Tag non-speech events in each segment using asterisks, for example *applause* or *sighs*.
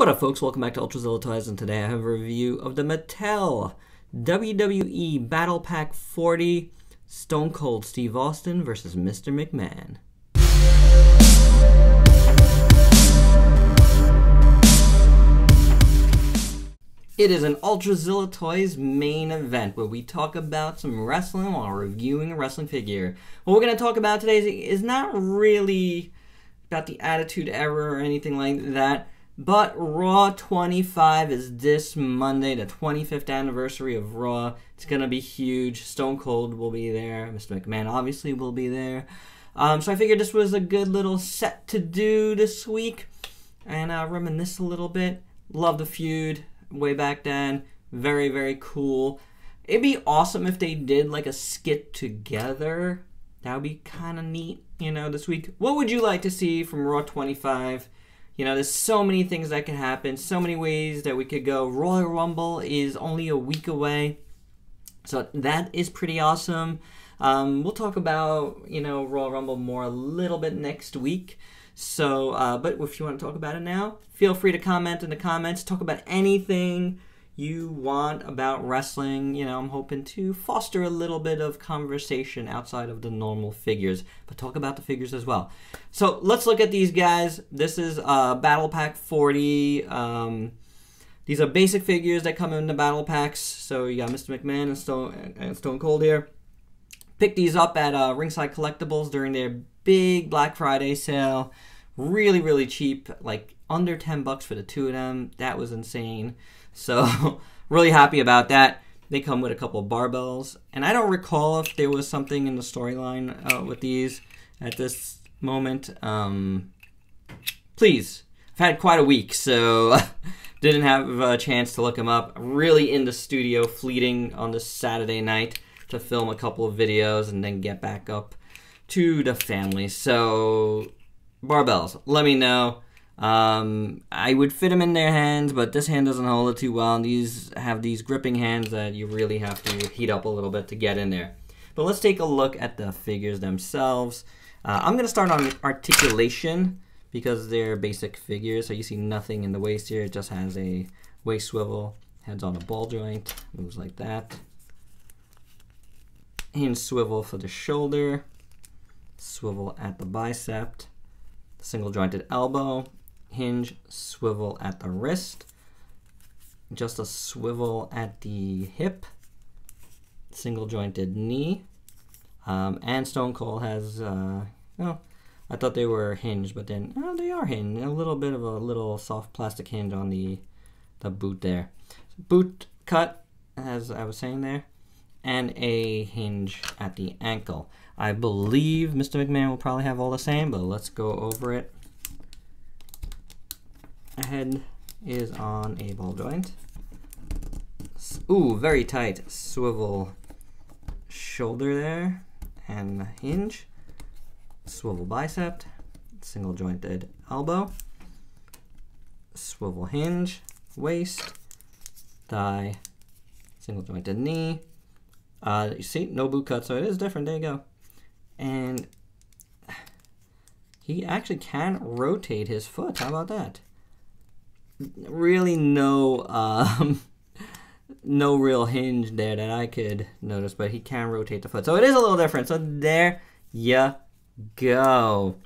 What up, folks? Welcome back to Ultrazilla Toys, and today I have a review of the Mattel WWE Battle Pack 40 Stone Cold Steve Austin versus Mr. McMahon. It is an Ultrazilla Toys main event where we talk about some wrestling while reviewing a wrestling figure. What we're going to talk about today is, is not really about the Attitude Era or anything like that, but Raw 25 is this Monday, the 25th anniversary of Raw. It's going to be huge. Stone Cold will be there. Mr. McMahon obviously will be there. Um, so I figured this was a good little set to do this week and uh, reminisce a little bit. Love the feud way back then. Very, very cool. It'd be awesome if they did like a skit together. That would be kind of neat, you know, this week. What would you like to see from Raw 25? You know, there's so many things that can happen, so many ways that we could go. Royal Rumble is only a week away. So that is pretty awesome. Um, we'll talk about, you know, Royal Rumble more a little bit next week. So, uh, but if you want to talk about it now, feel free to comment in the comments. Talk about anything you want about wrestling. You know, I'm hoping to foster a little bit of conversation outside of the normal figures, but talk about the figures as well. So let's look at these guys. This is uh, Battle Pack 40. Um, these are basic figures that come in the battle packs. So you got Mr. McMahon and Stone, and Stone Cold here. Pick these up at uh, Ringside Collectibles during their big Black Friday sale. Really, really cheap, like under 10 bucks for the two of them. That was insane. So, *laughs* really happy about that. They come with a couple of barbells. And I don't recall if there was something in the storyline uh, with these at this moment. Um, please, I've had quite a week, so *laughs* didn't have a chance to look them up. Really in the studio, fleeting on this Saturday night to film a couple of videos and then get back up to the family. So, barbells, let me know. Um, I would fit them in their hands, but this hand doesn't hold it too well. And these have these gripping hands that you really have to heat up a little bit to get in there. But let's take a look at the figures themselves. Uh, I'm going to start on articulation because they're basic figures. So you see nothing in the waist here. It just has a waist swivel, heads on a ball joint, moves like that. Hinge swivel for the shoulder, swivel at the bicep, single jointed elbow, hinge swivel at the wrist, just a swivel at the hip, single jointed knee, um, and Stone Cold has, uh, I thought they were hinged, but then oh, they are hinged. A little bit of a little soft plastic hinge on the the boot there. Boot cut, as I was saying there, and a hinge at the ankle. I believe Mr. McMahon will probably have all the same, but let's go over it. Head is on a ball joint. Ooh, very tight swivel shoulder there and hinge, swivel bicep, single jointed elbow, swivel hinge, waist, thigh, single jointed knee. Uh, you see, no boot cut, so it is different. There you go. And *sighs* he actually can rotate his foot. How about that? Really, no, um, *laughs* no real hinge there that I could notice, but he can rotate the foot. So it is a little different. So there you go.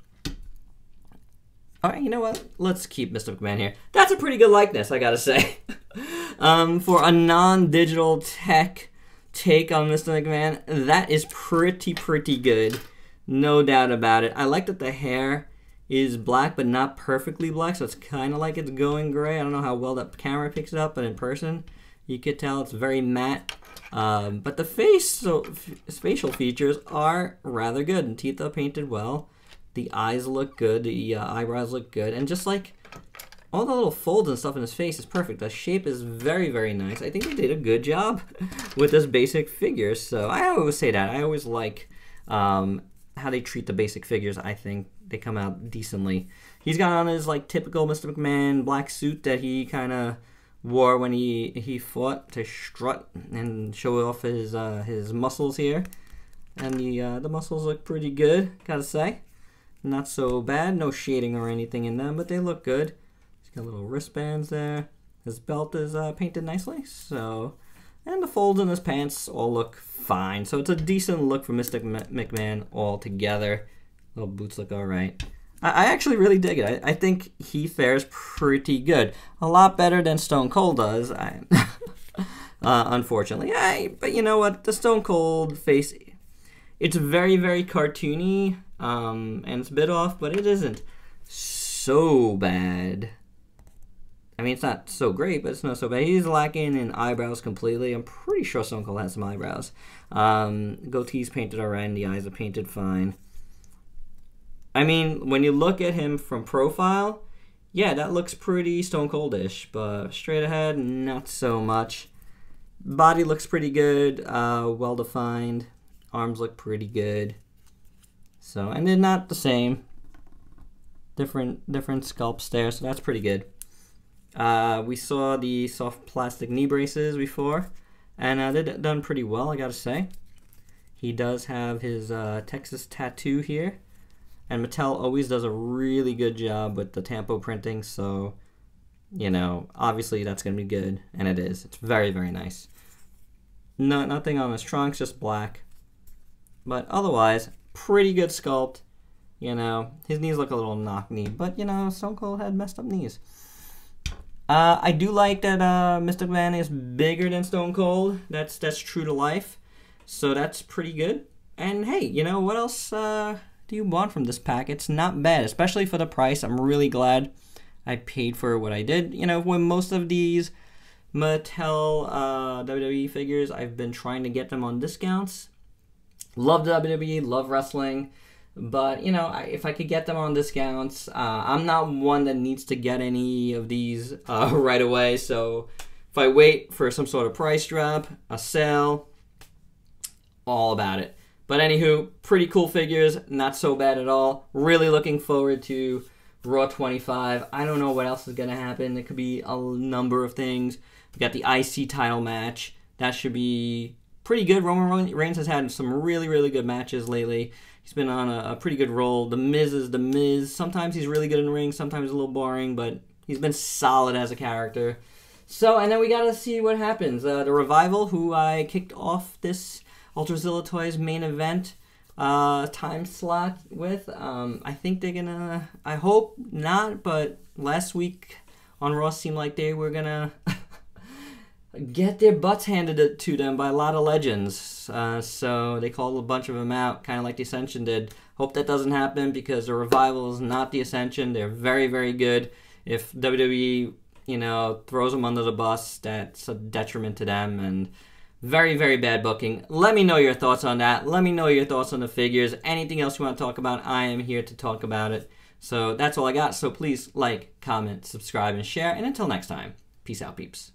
All right, you know what? Let's keep Mr. McMahon here. That's a pretty good likeness, I gotta say. *laughs* um, for a non-digital tech take on Mr. McMahon, that is pretty, pretty good. No doubt about it. I like that the hair is black, but not perfectly black, so it's kind of like it's going gray. I don't know how well that camera picks it up, but in person, you could tell it's very matte. Um, but the face, so facial features are rather good, and teeth are painted well. The eyes look good, the uh, eyebrows look good, and just like all the little folds and stuff in his face is perfect. The shape is very, very nice. I think they did a good job *laughs* with this basic figure. So I always say that. I always like um, how they treat the basic figures. I think they come out decently. He's got on his like typical Mr. McMahon black suit that he kind of wore when he he fought to strut and show off his uh, his muscles here. And the uh, the muscles look pretty good, gotta say. Not so bad. No shading or anything in them, but they look good He's Got little wristbands there. His belt is uh, painted nicely, so and the folds in his pants all look fine. So it's a decent look for Mr. McMahon altogether. Little boots look all right. I, I actually really dig it. I, I, think he fares pretty good. A lot better than Stone Cold does. I, *laughs* uh, unfortunately, I, but you know what? The Stone Cold face, it's very very cartoony, um, and it's a bit off, but it isn't so bad. I mean, it's not so great, but it's not so bad. He's lacking in eyebrows completely. I'm pretty sure Stone Cold has some eyebrows. Um, goatee's painted alright, and the eyes are painted fine. I mean, when you look at him from profile, yeah, that looks pretty Stone Coldish, but straight ahead, not so much. Body looks pretty good, uh, well defined. Arms look pretty good. So, and they're not the same. Different, different sculpts there, so that's pretty good. Uh, we saw the soft plastic knee braces before, and uh, they've done pretty well, I gotta say. He does have his uh, Texas tattoo here, and Mattel always does a really good job with the tampo printing, so, you know, obviously that's gonna be good, and it is. It's very, very nice. No, nothing on his trunks, just black. But otherwise, pretty good sculpt. You know, his knees look a little knock knee, but you know, Stone Cold had messed up knees. Uh, I do like that uh, Man is bigger than Stone Cold. That's that's true to life, so that's pretty good. And hey, you know what else uh, do you want from this pack? It's not bad, especially for the price. I'm really glad I paid for what I did. You know, when most of these Mattel uh, WWE figures, I've been trying to get them on discounts. Love WWE, love wrestling. But you know, if I could get them on discounts, uh, I'm not one that needs to get any of these *laughs* uh, right away. So if I wait for some sort of price drop, a sale, all about it. But anywho, pretty cool figures, not so bad at all. Really looking forward to Raw 25. I don't know what else is gonna happen. It could be a number of things. We got the IC title match. That should be pretty good. Roman Reigns has had some really, really good matches lately. He's been on a, a, pretty good roll. The Miz is the Miz. Sometimes he's really good in the ring, sometimes a little boring, but he's been solid as a character. So, and then we gotta see what happens. Uh, the Revival, who I kicked off this Ultrazilla Toys main event uh, time slot with, um, I think they're gonna. I hope not, but last week on Raw seemed like they were gonna. Get their butts handed to them by a lot of legends. Uh, so they called a bunch of them out, kind of like the Ascension did. Hope that doesn't happen because the Revival is not the Ascension. They're very, very good. If WWE, you know, throws them under the bus, that's a detriment to them and very, very bad booking. Let me know your thoughts on that. Let me know your thoughts on the figures. Anything else you want to talk about, I am here to talk about it. So that's all I got. So please like, comment, subscribe, and share. And until next time, peace out, peeps.